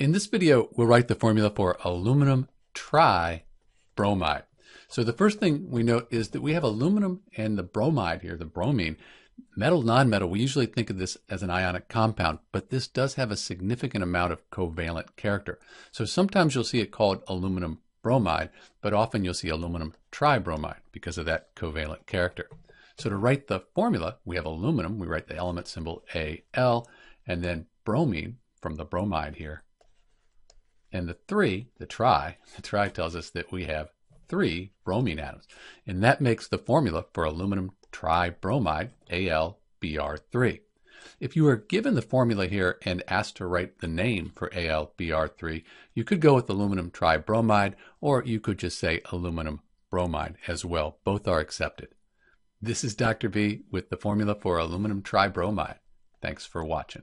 In this video, we'll write the formula for aluminum tribromide. So the first thing we note is that we have aluminum and the bromide here, the bromine. Metal, nonmetal, we usually think of this as an ionic compound, but this does have a significant amount of covalent character. So sometimes you'll see it called aluminum bromide, but often you'll see aluminum tribromide because of that covalent character. So to write the formula, we have aluminum, we write the element symbol Al, and then bromine from the bromide here, and the three, the tri, the tri tells us that we have three bromine atoms. And that makes the formula for aluminum tribromide, AlBr3. If you were given the formula here and asked to write the name for AlBr3, you could go with aluminum tribromide, or you could just say aluminum bromide as well. Both are accepted. This is Dr. B with the formula for aluminum tribromide. Thanks for watching.